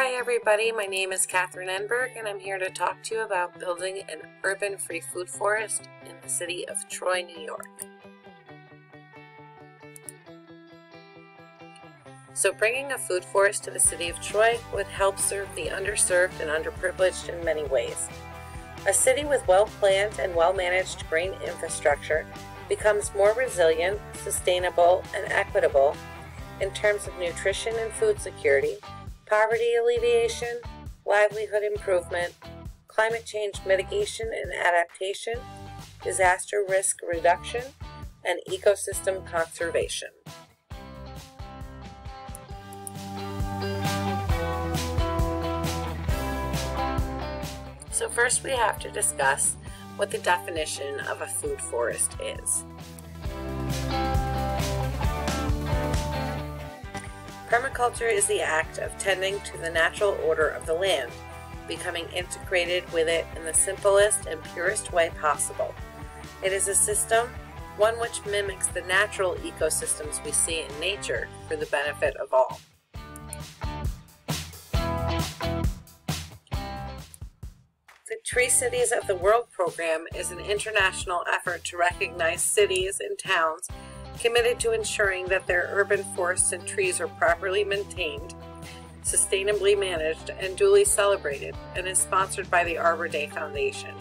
Hi everybody, my name is Katherine Enberg and I'm here to talk to you about building an urban free food forest in the city of Troy, New York. So bringing a food forest to the city of Troy would help serve the underserved and underprivileged in many ways. A city with well-planned and well-managed green infrastructure becomes more resilient, sustainable, and equitable in terms of nutrition and food security, poverty alleviation, livelihood improvement, climate change mitigation and adaptation, disaster risk reduction, and ecosystem conservation. So first we have to discuss what the definition of a food forest is. Permaculture is the act of tending to the natural order of the land, becoming integrated with it in the simplest and purest way possible. It is a system, one which mimics the natural ecosystems we see in nature for the benefit of all. The Tree Cities of the World program is an international effort to recognize cities and towns committed to ensuring that their urban forests and trees are properly maintained, sustainably managed, and duly celebrated, and is sponsored by the Arbor Day Foundation.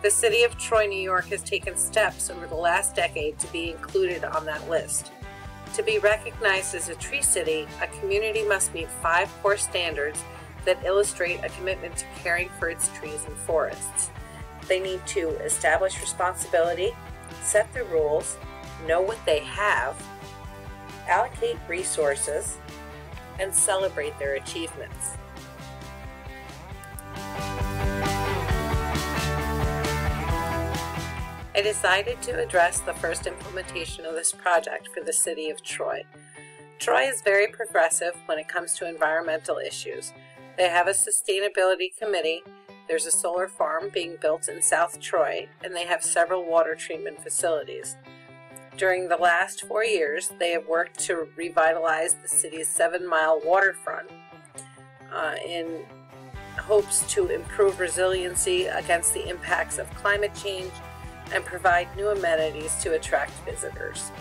The City of Troy, New York has taken steps over the last decade to be included on that list. To be recognized as a tree city, a community must meet five core standards that illustrate a commitment to caring for its trees and forests. They need to establish responsibility, set the rules, know what they have, allocate resources, and celebrate their achievements. I decided to address the first implementation of this project for the city of Troy. Troy is very progressive when it comes to environmental issues, they have a sustainability committee. There's a solar farm being built in South Troy, and they have several water treatment facilities. During the last four years, they have worked to revitalize the city's seven mile waterfront uh, in hopes to improve resiliency against the impacts of climate change and provide new amenities to attract visitors.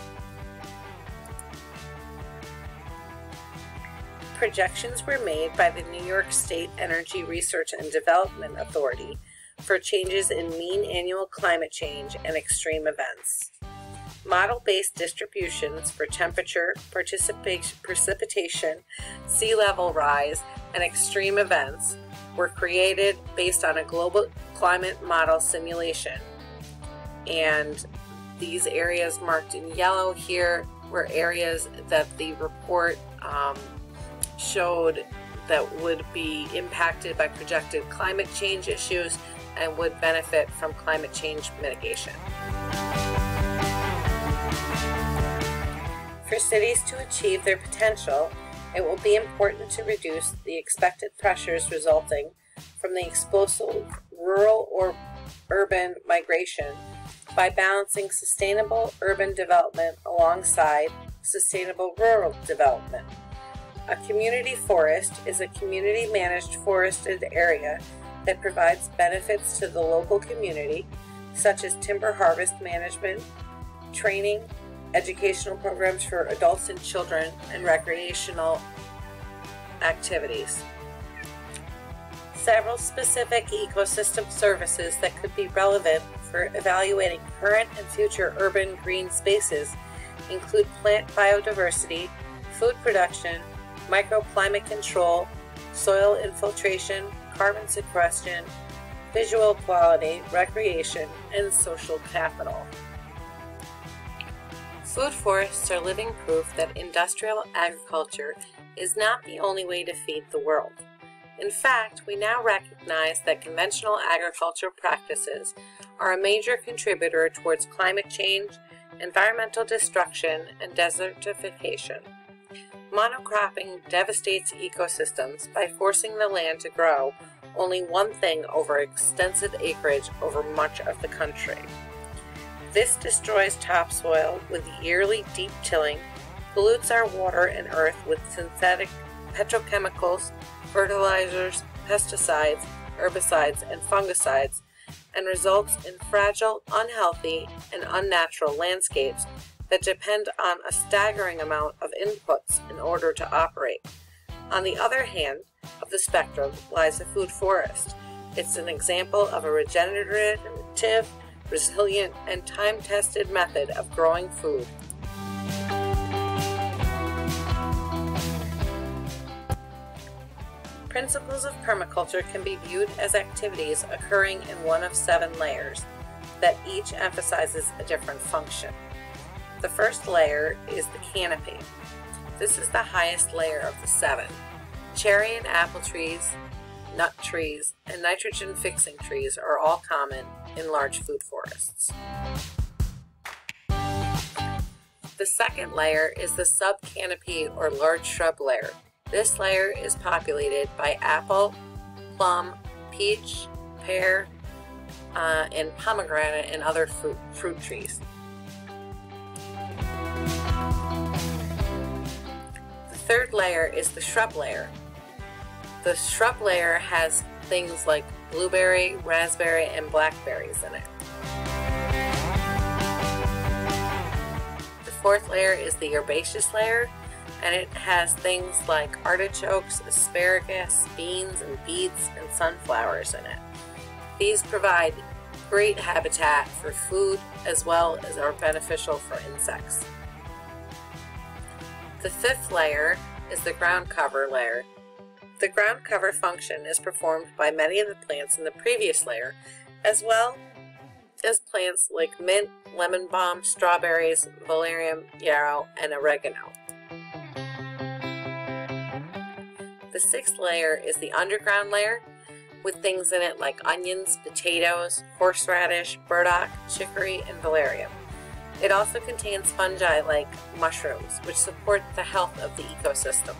projections were made by the New York State Energy Research and Development Authority for changes in mean annual climate change and extreme events. Model-based distributions for temperature, precipitation, sea level rise, and extreme events were created based on a global climate model simulation. And these areas marked in yellow here were areas that the report um, showed that would be impacted by projected climate change issues and would benefit from climate change mitigation. For cities to achieve their potential, it will be important to reduce the expected pressures resulting from the explosive rural or urban migration by balancing sustainable urban development alongside sustainable rural development. A community forest is a community managed forested area that provides benefits to the local community, such as timber harvest management, training, educational programs for adults and children, and recreational activities. Several specific ecosystem services that could be relevant for evaluating current and future urban green spaces include plant biodiversity, food production, microclimate control, soil infiltration, carbon sequestration, visual quality, recreation, and social capital. Food forests are living proof that industrial agriculture is not the only way to feed the world. In fact, we now recognize that conventional agricultural practices are a major contributor towards climate change, environmental destruction, and desertification. Monocropping devastates ecosystems by forcing the land to grow only one thing over extensive acreage over much of the country. This destroys topsoil with yearly deep tilling, pollutes our water and earth with synthetic petrochemicals, fertilizers, pesticides, herbicides, and fungicides, and results in fragile, unhealthy, and unnatural landscapes that depend on a staggering amount of inputs in order to operate. On the other hand of the spectrum lies the food forest. It's an example of a regenerative, resilient, and time tested method of growing food. Principles of permaculture can be viewed as activities occurring in one of seven layers that each emphasizes a different function. The first layer is the canopy. This is the highest layer of the seven. Cherry and apple trees, nut trees, and nitrogen fixing trees are all common in large food forests. The second layer is the subcanopy or large shrub layer. This layer is populated by apple, plum, peach, pear, uh, and pomegranate and other fruit, fruit trees. The third layer is the shrub layer. The shrub layer has things like blueberry, raspberry, and blackberries in it. The fourth layer is the herbaceous layer and it has things like artichokes, asparagus, beans, and beets, and sunflowers in it. These provide great habitat for food as well as are beneficial for insects. The fifth layer is the ground cover layer. The ground cover function is performed by many of the plants in the previous layer, as well as plants like mint, lemon balm, strawberries, valerian, yarrow, and oregano. The sixth layer is the underground layer with things in it like onions, potatoes, horseradish, burdock, chicory, and valerian. It also contains fungi like mushrooms, which support the health of the ecosystem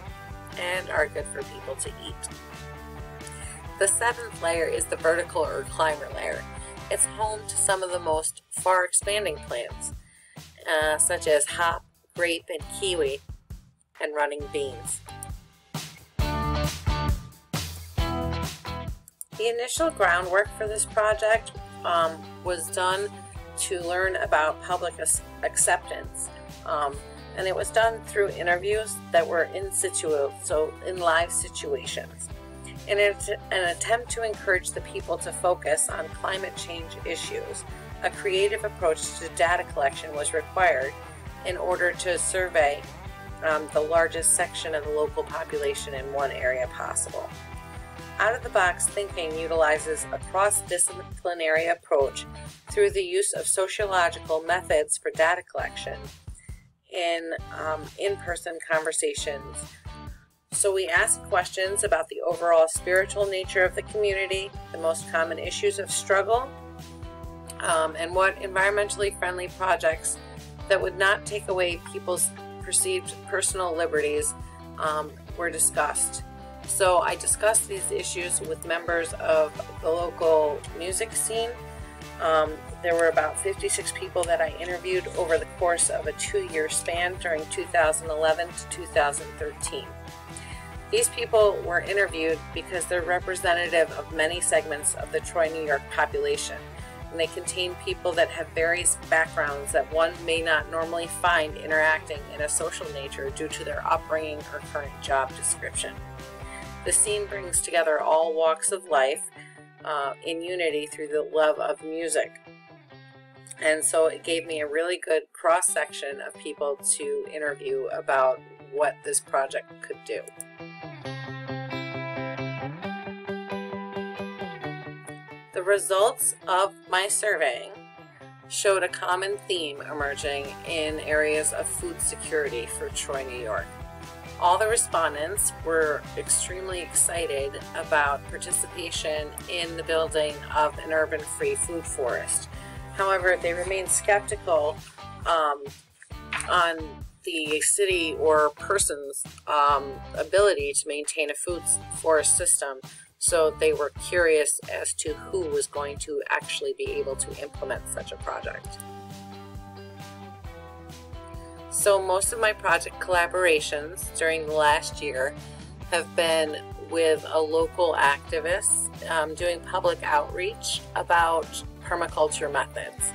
and are good for people to eat. The seventh layer is the vertical or climber layer. It's home to some of the most far expanding plants, uh, such as hop, grape, and kiwi, and running beans. The initial groundwork for this project um, was done to learn about public acceptance. Um, and it was done through interviews that were in situ, so in live situations. In an attempt to encourage the people to focus on climate change issues, a creative approach to data collection was required in order to survey um, the largest section of the local population in one area possible. Out of the box thinking utilizes a cross disciplinary approach through the use of sociological methods for data collection in um, in person conversations. So, we ask questions about the overall spiritual nature of the community, the most common issues of struggle, um, and what environmentally friendly projects that would not take away people's perceived personal liberties um, were discussed. So I discussed these issues with members of the local music scene. Um, there were about 56 people that I interviewed over the course of a two year span during 2011 to 2013. These people were interviewed because they're representative of many segments of the Troy, New York population, and they contain people that have various backgrounds that one may not normally find interacting in a social nature due to their upbringing or current job description. The scene brings together all walks of life uh, in unity through the love of music. And so it gave me a really good cross section of people to interview about what this project could do. The results of my surveying showed a common theme emerging in areas of food security for Troy, New York. All the respondents were extremely excited about participation in the building of an urban free food forest. However, they remained skeptical um, on the city or person's um, ability to maintain a food forest system. So they were curious as to who was going to actually be able to implement such a project. So most of my project collaborations during the last year have been with a local activist um, doing public outreach about permaculture methods.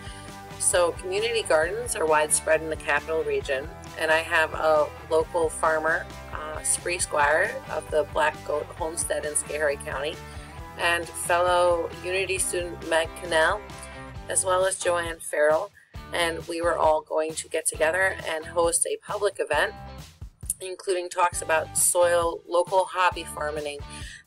So, community gardens are widespread in the capital region, and I have a local farmer, uh, Spree Squire of the Black Goat Homestead in Schoharie County, and fellow Unity student Meg Cannell, as well as Joanne Farrell. And we were all going to get together and host a public event, including talks about soil, local hobby farming,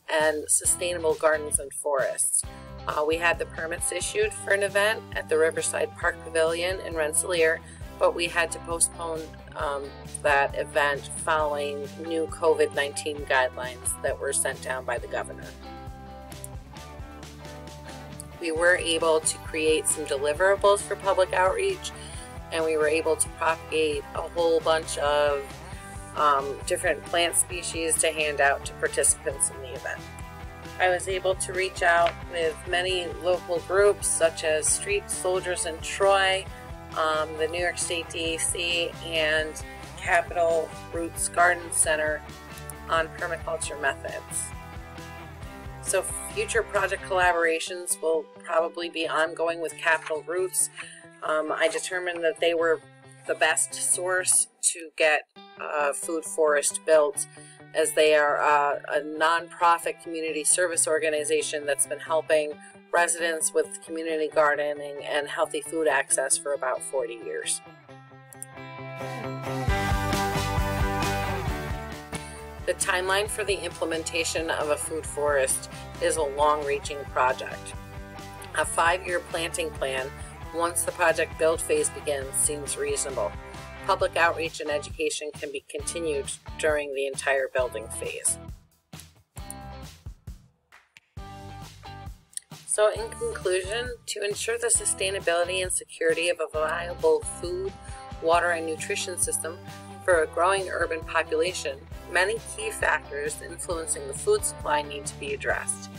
and sustainable gardens and forests. Uh, we had the permits issued for an event at the Riverside Park Pavilion in Rensselaer, but we had to postpone um, that event following new COVID 19 guidelines that were sent down by the governor. We were able to create some deliverables for public outreach, and we were able to propagate a whole bunch of um, different plant species to hand out to participants in the event. I was able to reach out with many local groups such as Street Soldiers in Troy, um, the New York State DEC, and Capital Roots Garden Center on permaculture methods. So, future project collaborations will probably be ongoing with Capital Roots. Um, I determined that they were the best source to get a food forest built as they are uh, a nonprofit community service organization that's been helping residents with community gardening and healthy food access for about 40 years. The timeline for the implementation of a food forest is a long reaching project. A five year planting plan, once the project build phase begins, seems reasonable public outreach and education can be continued during the entire building phase. So in conclusion, to ensure the sustainability and security of a viable food, water, and nutrition system for a growing urban population, many key factors influencing the food supply need to be addressed.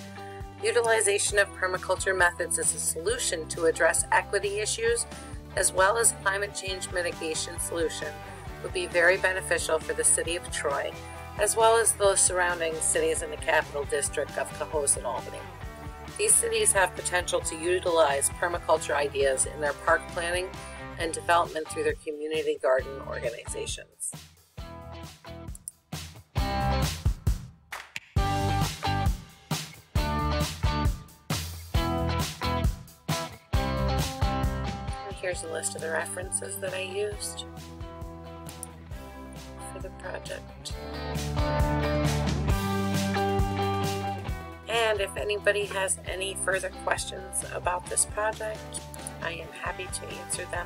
Utilization of permaculture methods is a solution to address equity issues as well as climate change mitigation solution would be very beneficial for the city of Troy, as well as those surrounding cities in the capital district of Cohoes and Albany. These cities have potential to utilize permaculture ideas in their park planning and development through their community garden organizations. Here's a list of the references that I used for the project. And if anybody has any further questions about this project, I am happy to answer them.